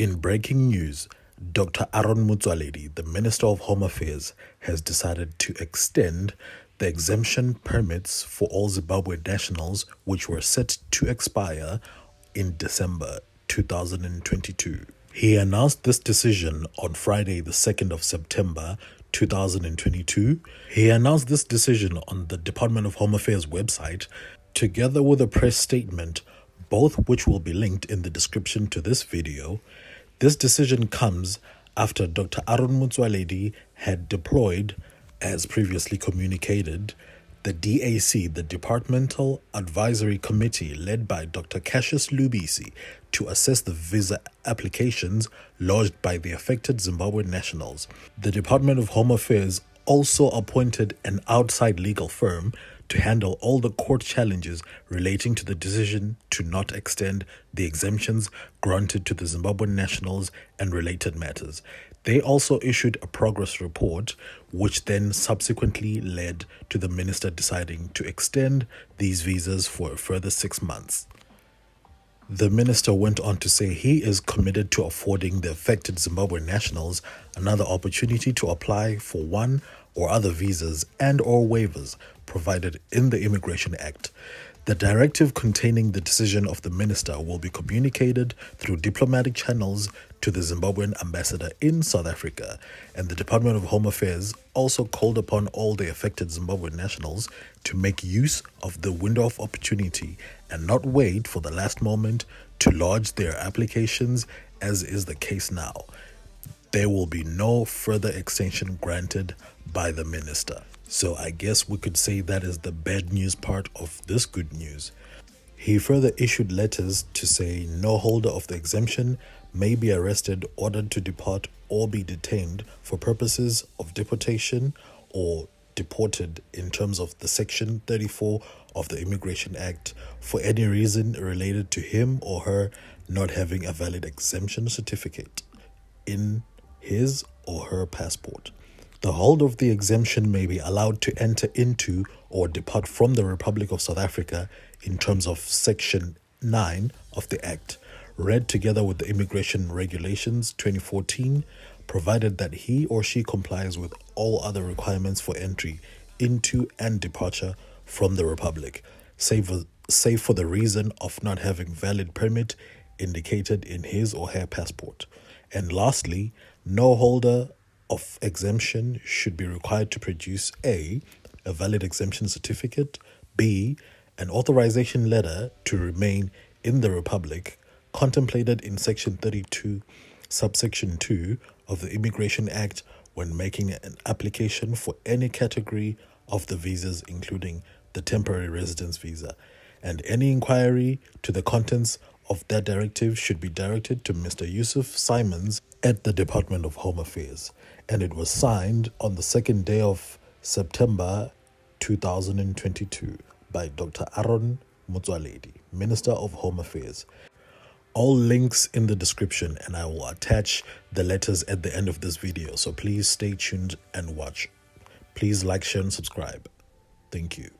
In breaking news, Dr. Aaron Motsoaledi, the Minister of Home Affairs, has decided to extend the exemption permits for all Zimbabwe nationals, which were set to expire in December 2022. He announced this decision on Friday, the 2nd of September 2022. He announced this decision on the Department of Home Affairs website, together with a press statement, both which will be linked in the description to this video. This decision comes after Dr. Aaron Motsoaledi had deployed, as previously communicated, the DAC, the Departmental Advisory Committee, led by Dr. Cassius Lubisi, to assess the visa applications lodged by the affected Zimbabwean nationals. The Department of Home Affairs also appointed an outside legal firm to handle all the court challenges relating to the decision to not extend the exemptions granted to the Zimbabwean nationals and related matters. They also issued a progress report, which then subsequently led to the minister deciding to extend these visas for a further six months. The minister went on to say he is committed to affording the affected Zimbabwean nationals another opportunity to apply for one or other visas and or waivers provided in the Immigration Act. The directive containing the decision of the minister will be communicated through diplomatic channels to the Zimbabwean ambassador in South Africa, and the Department of Home Affairs also called upon all the affected Zimbabwean nationals to make use of the window of opportunity and not wait for the last moment to lodge their applications, as is the case now. There will be no further extension granted by the minister. So I guess we could say that is the bad news part of this good news. He further issued letters to say no holder of the exemption may be arrested, ordered to depart, or be detained for purposes of deportation or deported in terms of the Section 34 of the Immigration Act for any reason related to him or her not having a valid exemption certificate in his or her passport. The holder of the exemption may be allowed to enter into or depart from the Republic of South Africa in terms of Section 9 of the Act, read together with the Immigration Regulations 2014, provided that he or she complies with all other requirements for entry into and departure from the Republic, save for, save for the reason of not having valid permit indicated in his or her passport. And lastly, no holder of exemption should be required to produce A. A valid exemption certificate, B. An authorization letter to remain in the Republic contemplated in Section 32, subsection 2 of the Immigration Act when making an application for any category of the visas, including the temporary residence visa, and any inquiry to the contents of that directive should be directed to Mr. Yusuf Simons at the Department of Home Affairs, and it was signed on the second day of September 2022 by Dr. Aaron Motsoaledi, Minister of Home Affairs. All links in the description, and I will attach the letters at the end of this video. So please stay tuned and watch. Please like, share, and subscribe. Thank you.